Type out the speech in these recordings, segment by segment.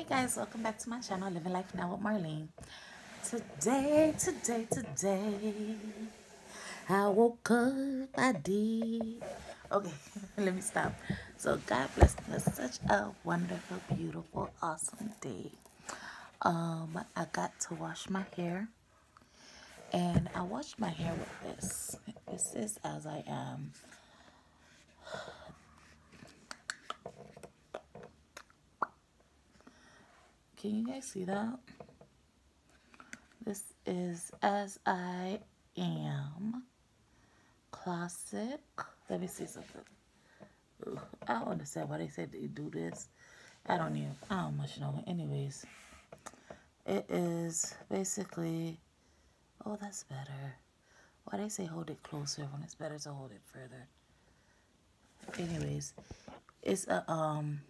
Hi guys, welcome back to my channel, Living Life Now with Marlene. Today, today, today, I woke up, I did. Okay, let me stop. So God bless us such a wonderful, beautiful, awesome day. Um, I got to wash my hair. And I washed my hair with this. This is as I am. Can you guys see that? This is As I Am Classic. Let me see something. Ugh, I don't understand why they said they do this. I don't even, I don't much know. Anyways, it is basically, oh, that's better. Why they say hold it closer when it's better to hold it further? Anyways, it's a, um,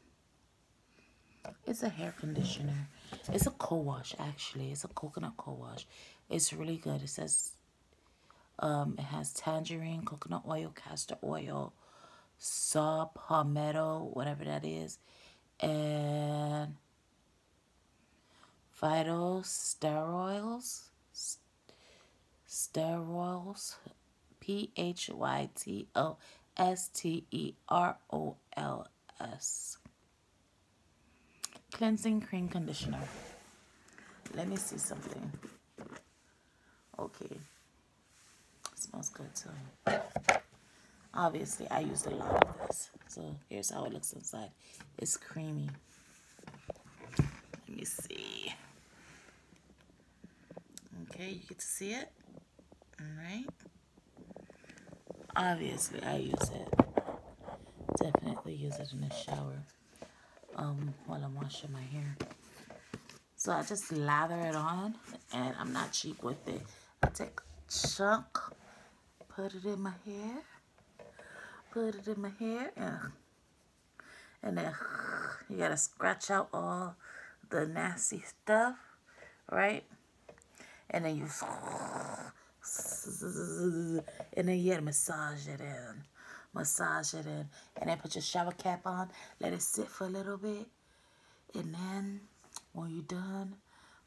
it's a hair conditioner. It's a co-wash, actually. It's a coconut co-wash. It's really good. It says um, it has tangerine, coconut oil, castor oil, saw palmetto, whatever that is, and phytosterols, sterols, P H Cleansing cream conditioner. Let me see something. Okay. it smells good too. Obviously, I used a lot of this. So here's how it looks inside. It's creamy. Let me see. Okay, you get to see it. All right. Obviously, I use it. Definitely use it in the shower um, while I'm washing my hair. So I just lather it on, and I'm not cheap with it. I take a chunk, put it in my hair, put it in my hair, and, and then you gotta scratch out all the nasty stuff, right? And then you, and then you gotta massage it in massage it in, and then put your shower cap on, let it sit for a little bit, and then when you're done,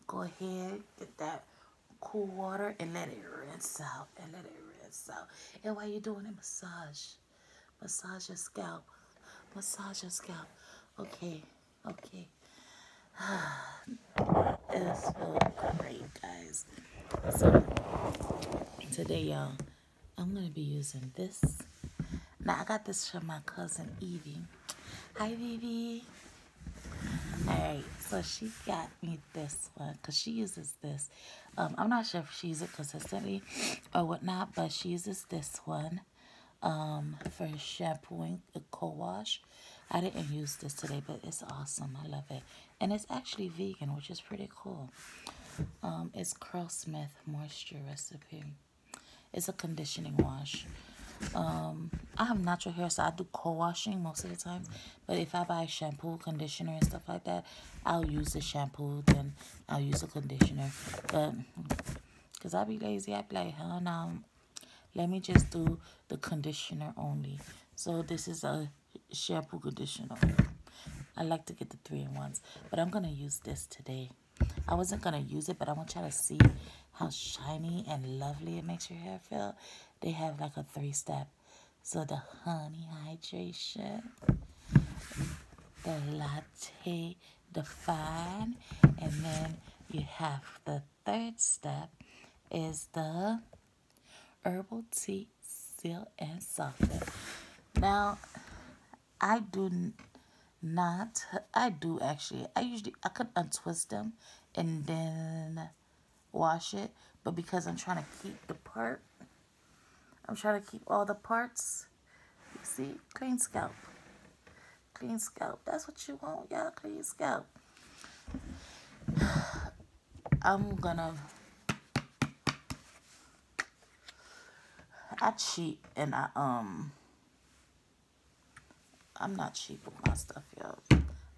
go ahead, get that cool water and let it rinse out, and let it rinse out. And while you're doing it, massage, massage your scalp, massage your scalp. Okay, okay. it's so great, guys. So today, y'all, I'm gonna be using this now, I got this from my cousin Evie. Hi, Evie. Alright, so she got me this one because she uses this. Um, I'm not sure if she uses it consistently or whatnot, but she uses this one um, for shampooing a co-wash. I didn't use this today, but it's awesome. I love it. And it's actually vegan, which is pretty cool. Um, it's Curlsmith Moisture Recipe. It's a conditioning wash. Um, I have natural hair, so I do co-washing most of the time. But if I buy shampoo, conditioner, and stuff like that, I'll use the shampoo, then I'll use the conditioner. But, because I be lazy, I be like, huh, now, let me just do the conditioner only. So this is a shampoo conditioner. I like to get the three-in-ones. But I'm going to use this today. I wasn't going to use it, but I want y'all to see how shiny and lovely it makes your hair feel. They have like a three-step. So the honey hydration, the latte define, and then you have the third step is the herbal tea seal and soften. Now, I do not, I do actually, I usually, I could untwist them and then wash it. But because I'm trying to keep the part, I'm trying to keep all the parts. You see, clean scalp. Clean scalp. That's what you want, y'all. Clean scalp. I'm gonna. I cheat and I um. I'm not cheap with my stuff, y'all.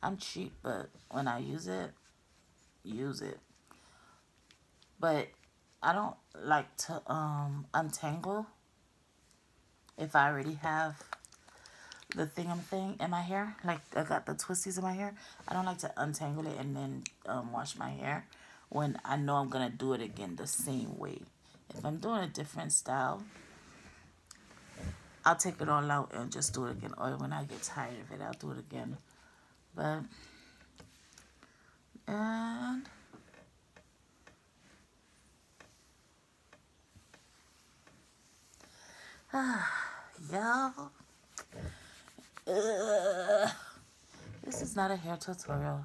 I'm cheap, but when I use it, use it. But I don't like to um, untangle if I already have the thing I'm thing in my hair. Like I got the twisties in my hair. I don't like to untangle it and then um, wash my hair when I know I'm gonna do it again the same way. If I'm doing a different style, I'll take it all out and just do it again. Or when I get tired of it, I'll do it again. But and Ah, y'all. This is not a hair tutorial.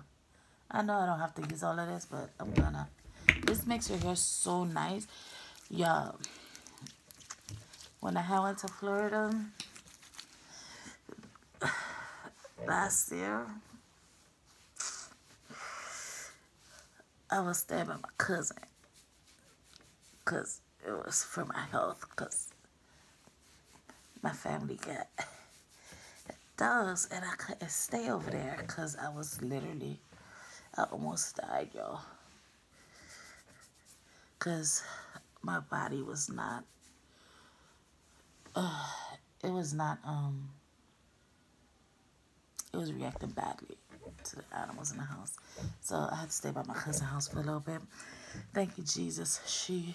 I know I don't have to use all of this, but I'm gonna. This makes your hair so nice. Yeah. When I went to Florida last year, I was staying with my cousin because it was for my health because my family got dogs and I couldn't stay over there because I was literally, I almost died, y'all. Because my body was not, uh, it was not, um, it was reacting badly to the animals in the house. So I had to stay by my cousin's house for a little bit. Thank you, Jesus. She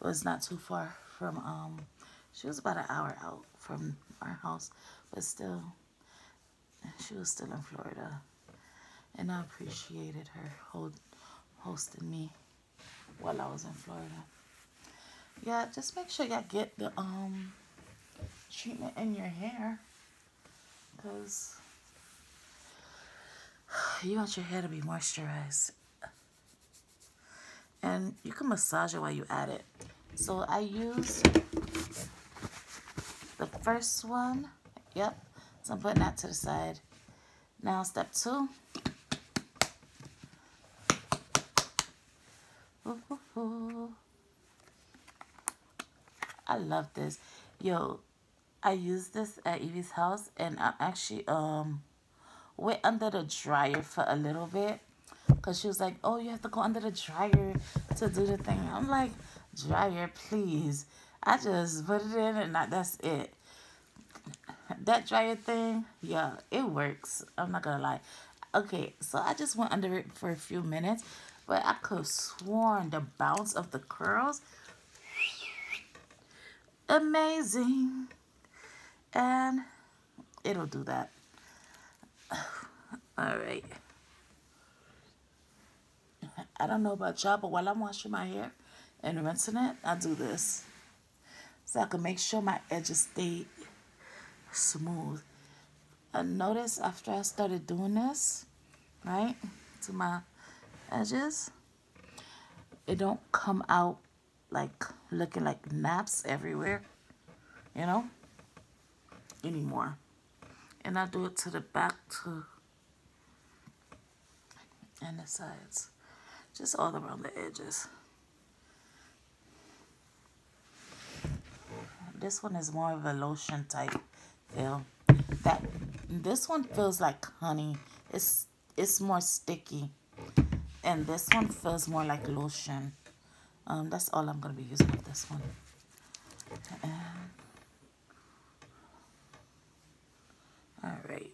was not too far from, um, she was about an hour out from our house, but still, she was still in Florida. And I appreciated her hold, hosting me while I was in Florida. Yeah, just make sure y'all get the um treatment in your hair. Because you want your hair to be moisturized. And you can massage it while you add it. So I use first one. Yep. So I'm putting that to the side. Now step two. I love this. Yo, I use this at Evie's house and I actually um went under the dryer for a little bit because she was like, oh, you have to go under the dryer to do the thing. I'm like, dryer, please. I just put it in and that's it. That dryer thing, yeah, it works. I'm not gonna lie. Okay, so I just went under it for a few minutes, but I could have sworn the bounce of the curls, amazing. And it'll do that. All right. I don't know about y'all, but while I'm washing my hair and rinsing it, I do this. So I can make sure my edges stay smooth. And notice after I started doing this, right, to my edges, it don't come out like looking like naps everywhere, you know, anymore. And I do it to the back too and the sides. Just all around the edges. This one is more of a lotion type feel. That this one feels like honey. It's it's more sticky. And this one feels more like lotion. Um, that's all I'm gonna be using with this one. And, all right.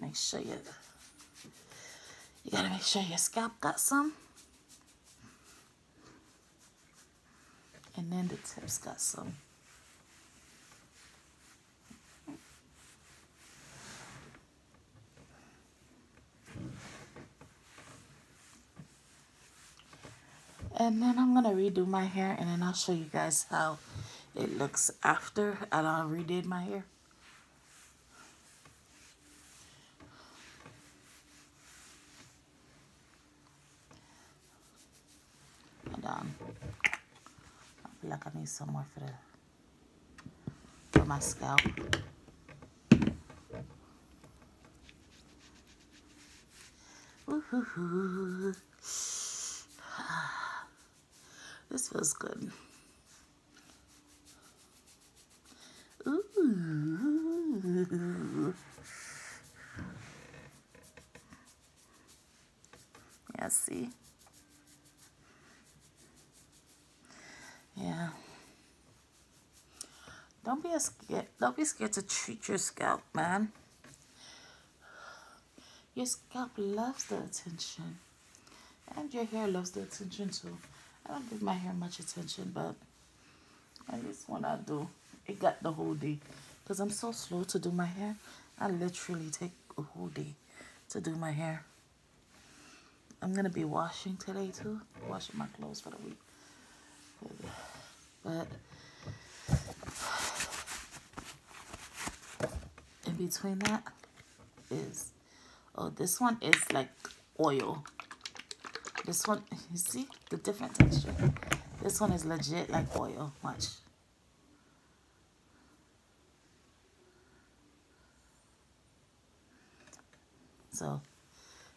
Make sure you you gotta make sure your scalp got some. And then the tips got some. And then I'm going to redo my hair and then I'll show you guys how it looks after I redid my hair. I feel like I need some more for the for my scalp. This feels good. Ooh. Yeah, see? Yeah. Don't be a scared. Don't be scared to treat your scalp, man. Your scalp loves the attention, and your hair loves the attention too. I don't give my hair much attention, but at least when I do, it got the whole day. Cause I'm so slow to do my hair. I literally take a whole day to do my hair. I'm gonna be washing today too, washing my clothes for the week. But in between that is, oh, this one is like oil. This one, you see the different texture? This one is legit like oil. Watch. So,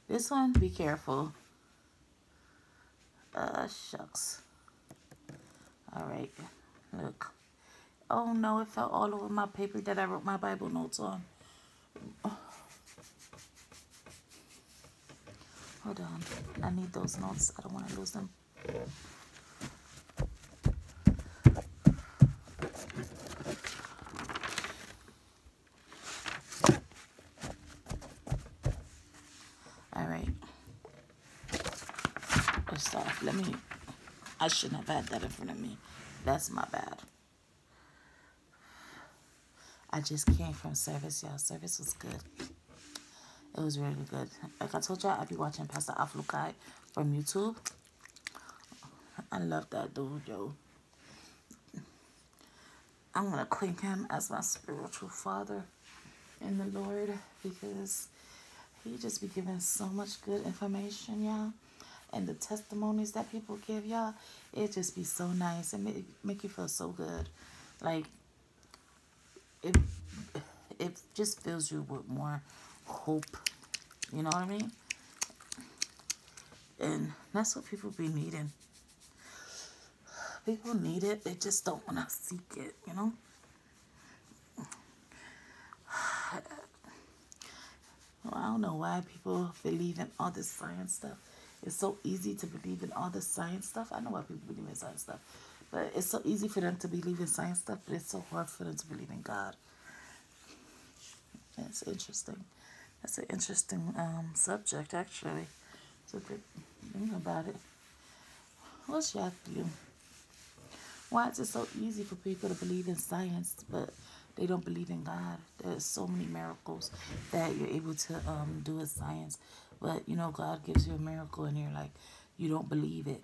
this one, be careful. Uh, shucks. All right, look. Oh no, it fell all over my paper that I wrote my Bible notes on. Hold on, I need those notes. I don't want to lose them. I shouldn't have had that in front of me. That's my bad. I just came from service, y'all. Service was good. It was really good. Like I told y'all, I be watching Pastor Alph Lukau from YouTube. I love that dude, yo. I'm going to claim him as my spiritual father in the Lord because he just be giving so much good information, y'all and the testimonies that people give y'all, it just be so nice and make, make you feel so good. Like, it, it just fills you with more hope. You know what I mean? And that's what people be needing. People need it. They just don't want to seek it, you know? Well, I don't know why people believe in all this science stuff. It's so easy to believe in all this science stuff. I know why people believe in science stuff, but it's so easy for them to believe in science stuff, but it's so hard for them to believe in God. That's interesting. That's an interesting um, subject, actually. So think about it. What's your view? Why is it so easy for people to believe in science, but they don't believe in God? There's so many miracles that you're able to um, do with science. But you know, God gives you a miracle and you're like, you don't believe it.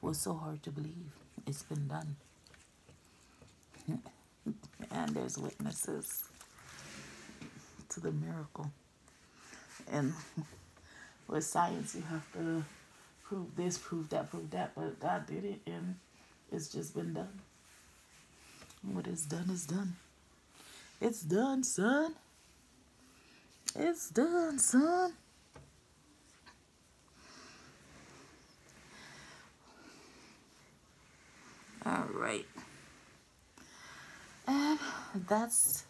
What's so hard to believe? It's been done. and there's witnesses to the miracle. And with science, you have to prove this, prove that, prove that. But God did it, and it's just been done. What is done is done. It's done, son. It's done, son. All right. And that's,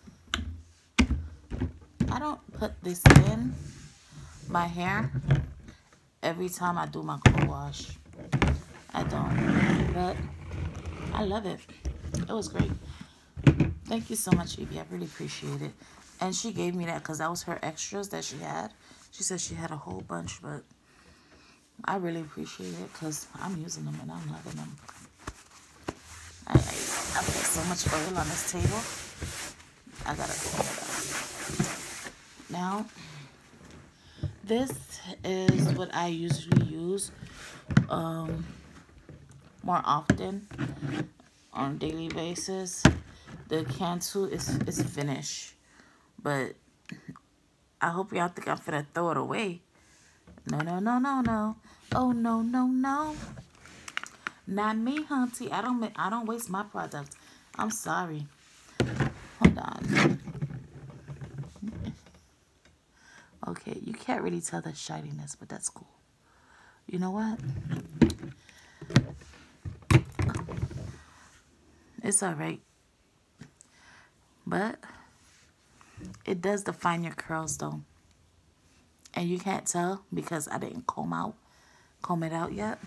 I don't put this in my hair every time I do my co-wash. I don't, but I love it. It was great. Thank you so much, Evie. I really appreciate it. And she gave me that because that was her extras that she had. She said she had a whole bunch, but I really appreciate it because I'm using them and I'm loving them. I, I, I put so much oil on this table. I gotta clean it up. Now, this is what I usually use um, more often on a daily basis. The Cantu is, is finished. But I hope y'all think I'm finna throw it away. No, no, no, no, no. Oh, no, no, no. Not me, hunty. I don't, I don't waste my product. I'm sorry. Hold on. Okay, you can't really tell the shininess, but that's cool. You know what? It's alright. But it does define your curls though. And you can't tell because I didn't comb out, comb it out yet.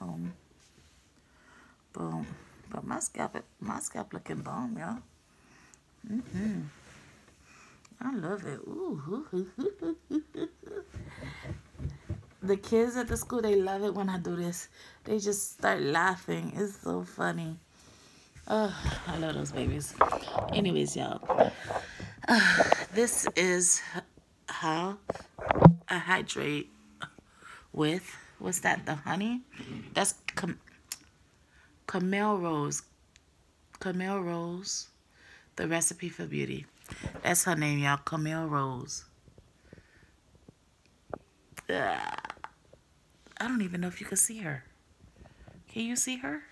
Um, boom. But my scalp, my scalp looking bomb, y'all. Mm-hmm. I love it. Ooh. The kids at the school, they love it when I do this. They just start laughing. It's so funny. Oh, I love those babies. Anyways, y'all. Uh, this is how I hydrate with, what's that, the honey? That's Cam Camille Rose. Camille Rose, the recipe for beauty. That's her name, y'all. Camille Rose. I don't even know if you can see her. Can you see her?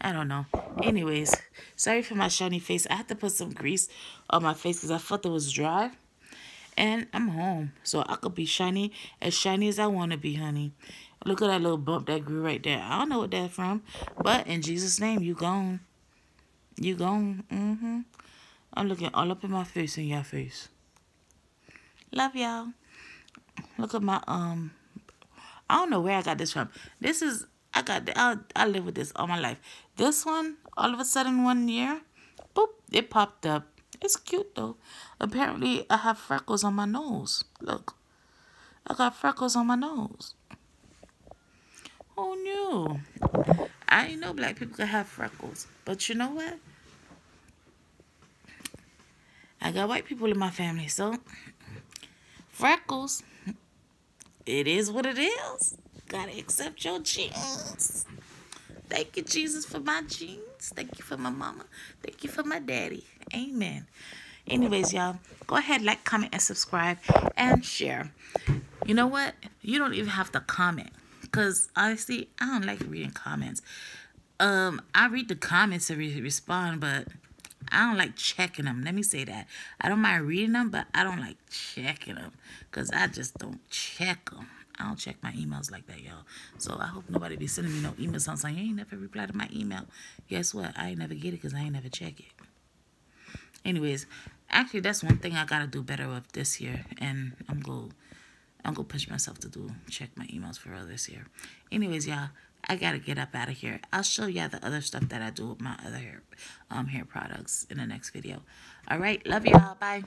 I don't know. Anyways, sorry for my shiny face. I had to put some grease on my face because I felt it was dry. And I'm home. So I could be shiny, as shiny as I want to be, honey. Look at that little bump that grew right there. I don't know what that's from. But in Jesus' name, you gone. You gone. Mm-hmm. I'm looking all up in my face and your face. Love y'all. Look at my, um, I don't know where I got this from. This is, I got, I, I live with this all my life. This one, all of a sudden one year, boop, it popped up. It's cute though. Apparently, I have freckles on my nose. Look, I got freckles on my nose. Who knew? I didn't know black people could have freckles. But you know what? I got white people in my family, so freckles. It is what it is. Gotta accept your genes. Thank you, Jesus, for my genes. Thank you for my mama. Thank you for my daddy. Amen. Anyways, y'all, go ahead, like, comment, and subscribe, and share. You know what? You don't even have to comment. Because, honestly, I don't like reading comments. Um, I read the comments to re respond, but I don't like checking them. Let me say that. I don't mind reading them, but I don't like checking them. Because I just don't check them. I don't check my emails like that, y'all. So I hope nobody be sending me no emails on saying, you ain't never reply to my email. Guess what? I ain't never get it because I ain't never check it. Anyways, actually, that's one thing I got to do better with this year. And I'm going to I'm gonna push myself to do check my emails for others here. Anyways, y'all, I gotta get up out of here. I'll show y'all the other stuff that I do with my other hair, um, hair products in the next video. All right, love y'all. Bye.